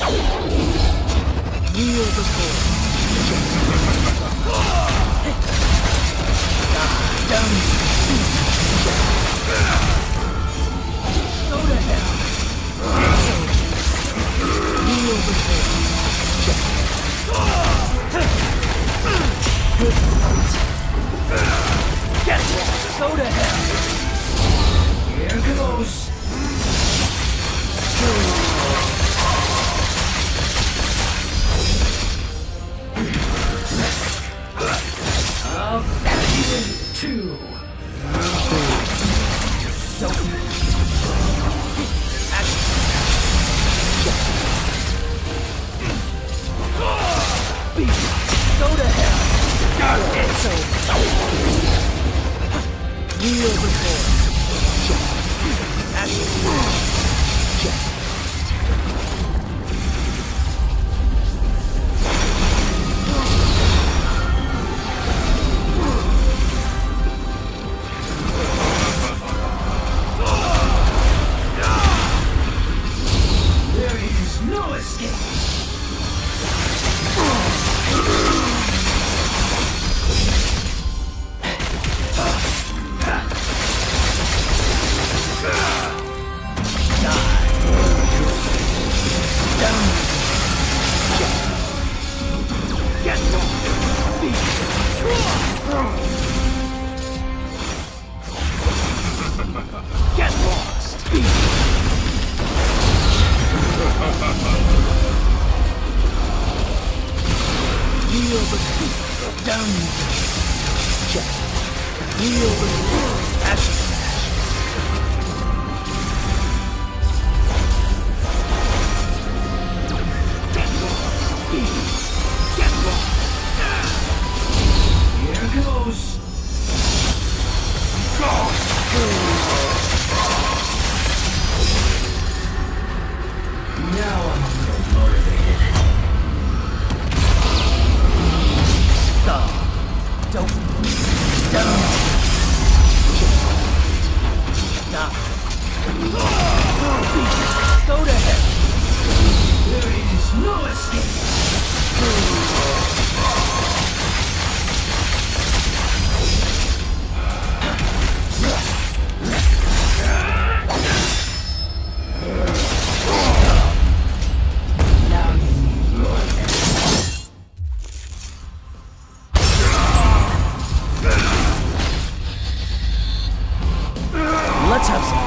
Wield the sword. Go to hell. Wield the sword. Get lost. Go to hell. Here goes. I'll two. So Go to hell. It's over. Wield the. Wield the down. Wheel the Let's have some.